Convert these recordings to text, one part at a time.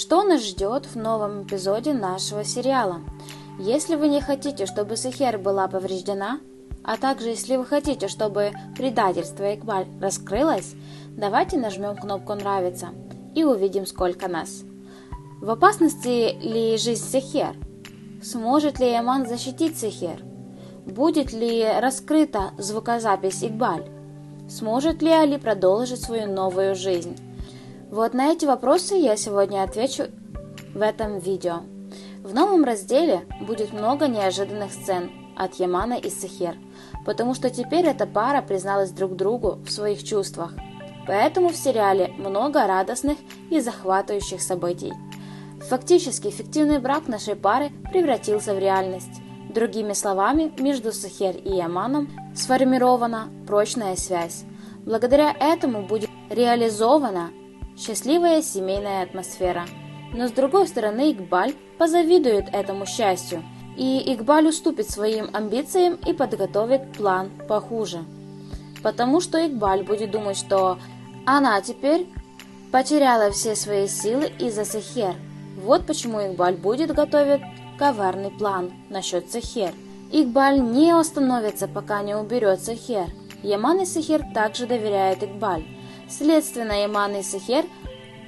Что нас ждет в новом эпизоде нашего сериала? Если вы не хотите, чтобы Сахер была повреждена, а также если вы хотите, чтобы предательство Экбаль раскрылось, давайте нажмем кнопку «Нравится» и увидим, сколько нас. В опасности ли жизнь Сахер? Сможет ли Яман защитить Сахер? Будет ли раскрыта звукозапись Игбаль? Сможет ли Али продолжить свою новую жизнь? Вот на эти вопросы я сегодня отвечу в этом видео. В новом разделе будет много неожиданных сцен от Ямана и Сахер, потому что теперь эта пара призналась друг другу в своих чувствах. Поэтому в сериале много радостных и захватывающих событий. Фактически фиктивный брак нашей пары превратился в реальность. Другими словами, между Сахер и Яманом сформирована прочная связь. Благодаря этому будет реализована счастливая семейная атмосфера. Но с другой стороны, Игбаль позавидует этому счастью, и Игбаль уступит своим амбициям и подготовит план похуже. Потому что Игбаль будет думать, что она теперь потеряла все свои силы из-за Сахер. Вот почему Игбаль будет готовить коварный план насчет Сахер. Игбаль не остановится, пока не уберет Сахер. Яман и Сахер также доверяют Игбаль. Следственно, Яман и Сахер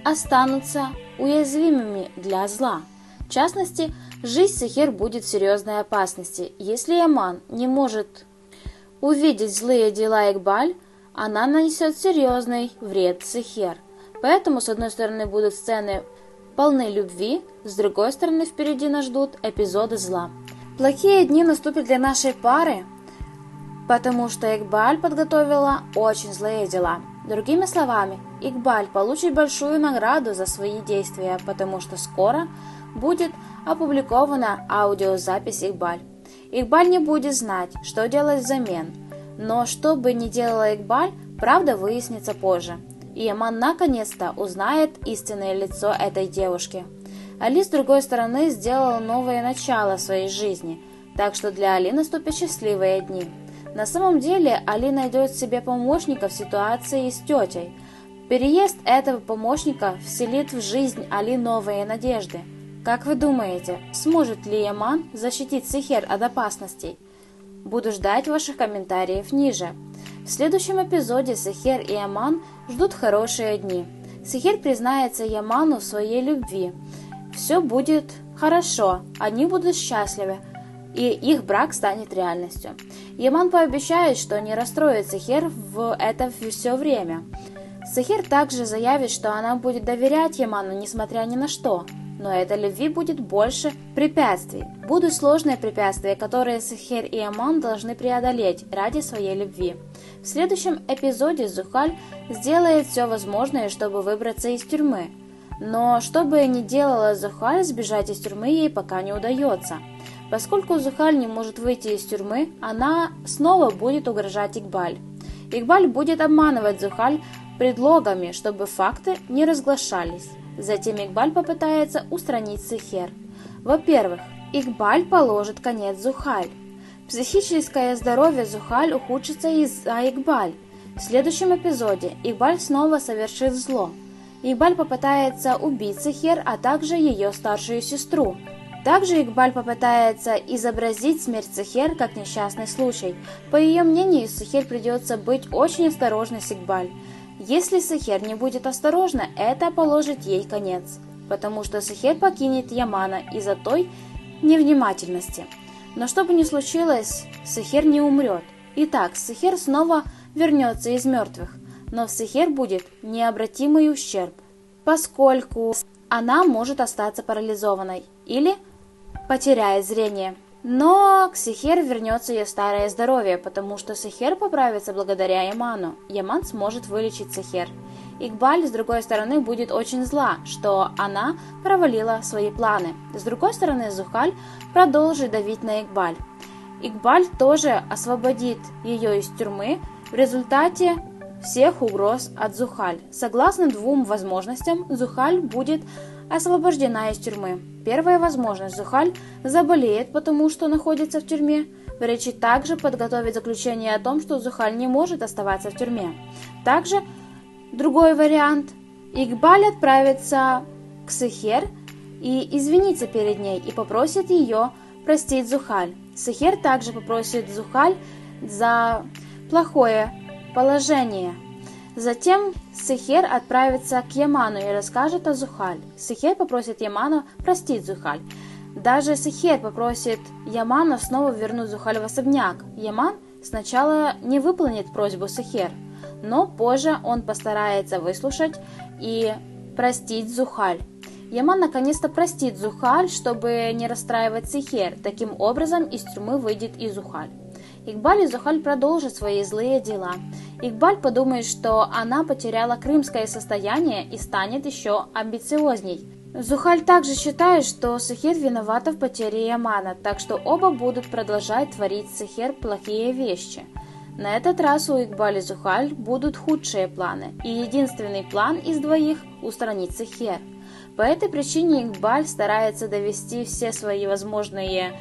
останутся уязвимыми для зла. В частности, жизнь Сахер будет в серьезной опасности. Если Яман не может увидеть злые дела Игбаль, она нанесет серьезный вред Сахер. Поэтому, с одной стороны, будут сцены полны любви, с другой стороны, впереди нас ждут эпизоды зла. Плохие дни наступят для нашей пары, потому что Игбаль подготовила очень злые дела. Другими словами, Игбаль получит большую награду за свои действия, потому что скоро будет опубликована аудиозапись Игбаль. Игбаль не будет знать, что делать взамен, но что бы ни делала Игбаль, правда выяснится позже. И Яман наконец-то узнает истинное лицо этой девушки. Али, с другой стороны, сделала новое начало своей жизни, так что для Али наступят счастливые дни. На самом деле Али найдет себе помощника в ситуации с тетей. Переезд этого помощника вселит в жизнь Али новые надежды. Как вы думаете, сможет ли Яман защитить Сихер от опасностей? Буду ждать ваших комментариев ниже. В следующем эпизоде Сихер и Яман ждут хорошие дни. Сихер признается Яману в своей любви. Все будет хорошо, они будут счастливы, и их брак станет реальностью. Яман пообещает, что не расстроит Сахер в это все время. Сахер также заявит, что она будет доверять Яману, несмотря ни на что. Но этой любви будет больше препятствий. Будут сложные препятствия, которые Сахер и Яман должны преодолеть ради своей любви. В следующем эпизоде Зухаль сделает все возможное, чтобы выбраться из тюрьмы. Но что бы ни делала Зухаль, сбежать из тюрьмы ей пока не удается – Поскольку Зухаль не может выйти из тюрьмы, она снова будет угрожать Игбаль. Игбаль будет обманывать Зухаль предлогами, чтобы факты не разглашались. Затем Игбаль попытается устранить Сихер. Во-первых, Игбаль положит конец Зухаль. Психическое здоровье Зухаль ухудшится из-за Игбаль. В следующем эпизоде Игбаль снова совершит зло. Игбаль попытается убить Сихер, а также ее старшую сестру. Также Игбаль попытается изобразить смерть Сахер как несчастный случай. По ее мнению, Сахер придется быть очень осторожной с Игбаль. Если Сахер не будет осторожна, это положит ей конец, потому что Сахер покинет Ямана из-за той невнимательности. Но что бы ни случилось, Сахер не умрет. Итак, Сахер снова вернется из мертвых, но в Сахер будет необратимый ущерб, поскольку она может остаться парализованной или потеряет зрение. Но к Сихер вернется ее старое здоровье, потому что Сихер поправится благодаря Яману. Яман сможет вылечить Сихер. Игбаль, с другой стороны, будет очень зла, что она провалила свои планы. С другой стороны, Зухаль продолжит давить на Игбаль. Игбаль тоже освободит ее из тюрьмы в результате всех угроз от Зухаль. Согласно двум возможностям, Зухаль будет освобождена из тюрьмы. Первая возможность – Зухаль заболеет, потому что находится в тюрьме. Врачи также подготовят заключение о том, что Зухаль не может оставаться в тюрьме. Также другой вариант – Игбаль отправится к Сехер и извиниться перед ней и попросит ее простить Зухаль. Сехер также попросит Зухаль за плохое положение. Затем Сехер отправится к Яману и расскажет о Зухаль. Сехер попросит Ямана простить Зухаль. Даже Сехер попросит Ямана снова вернуть Зухаль в особняк. Яман сначала не выполнит просьбу Сехер, но позже он постарается выслушать и простить Зухаль. Яман наконец-то простит Зухаль, чтобы не расстраивать Сехер. Таким образом из тюрьмы выйдет и Зухаль. Игбаль и Зухаль продолжат свои злые дела. Игбаль подумает, что она потеряла крымское состояние и станет еще амбициозней. Зухаль также считает, что Сахир виновата в потере Ямана, так что оба будут продолжать творить Сахир плохие вещи. На этот раз у Игбаль и Зухаль будут худшие планы, и единственный план из двоих – устранить Сахир. По этой причине Игбаль старается довести все свои возможные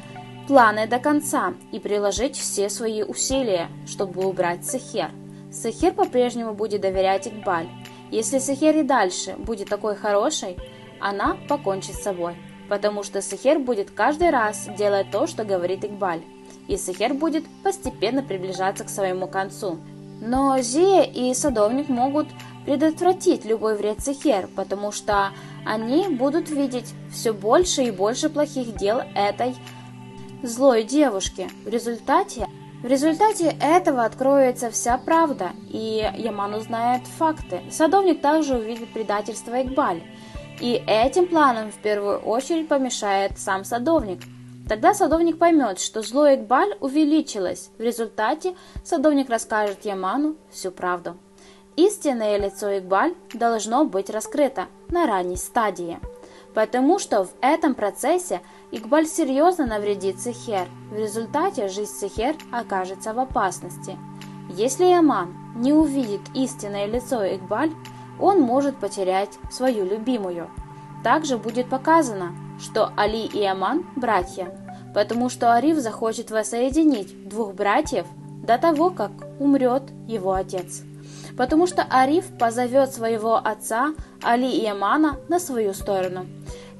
планы до конца и приложить все свои усилия, чтобы убрать Сахир. Сахир по-прежнему будет доверять Игбаль. Если Сахир и дальше будет такой хорошей, она покончит с собой, потому что Сахир будет каждый раз делать то, что говорит Игбаль, и Сахир будет постепенно приближаться к своему концу. Но Зия и Садовник могут предотвратить любой вред Сахир, потому что они будут видеть все больше и больше плохих дел этой злой девушки. В результате, в результате этого откроется вся правда, и Яман узнает факты. Садовник также увидит предательство Игбаль, и этим планам в первую очередь помешает сам садовник. Тогда садовник поймет, что зло Игбаль увеличилось. В результате садовник расскажет Яману всю правду. Истинное лицо Игбаль должно быть раскрыто на ранней стадии, потому что в этом процессе Игбаль серьезно навредит Сехер. В результате жизнь Сехер окажется в опасности. Если Яман не увидит истинное лицо Игбаль, он может потерять свою любимую. Также будет показано, что Али и Аман – братья, потому что Ариф захочет воссоединить двух братьев до того, как умрет его отец. Потому что Ариф позовет своего отца Али и Ямана на свою сторону.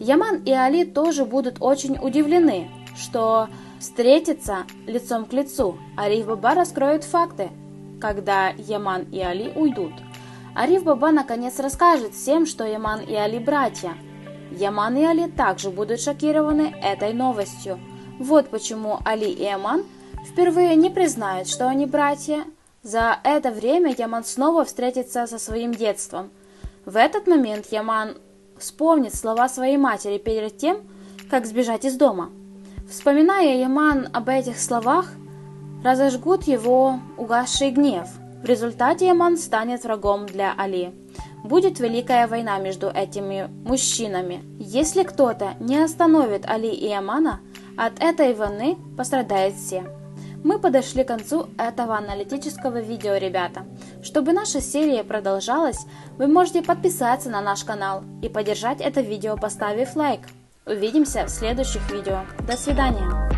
Яман и Али тоже будут очень удивлены, что встретятся лицом к лицу. Ариф Баба раскроет факты, когда Яман и Али уйдут – Ариф Баба наконец расскажет всем, что Яман и Али братья. Яман и Али также будут шокированы этой новостью. Вот почему Али и Яман впервые не признают, что они братья. За это время Яман снова встретится со своим детством. В этот момент Яман вспомнит слова своей матери перед тем, как сбежать из дома. Вспоминая Яман об этих словах, разожгут его угасший гнев – в результате Яман станет врагом для Али. Будет великая война между этими мужчинами. Если кто-то не остановит Али и Ямана, от этой войны пострадают все. Мы подошли к концу этого аналитического видео, ребята. Чтобы наша серия продолжалась, вы можете подписаться на наш канал и поддержать это видео, поставив лайк. Увидимся в следующих видео. До свидания.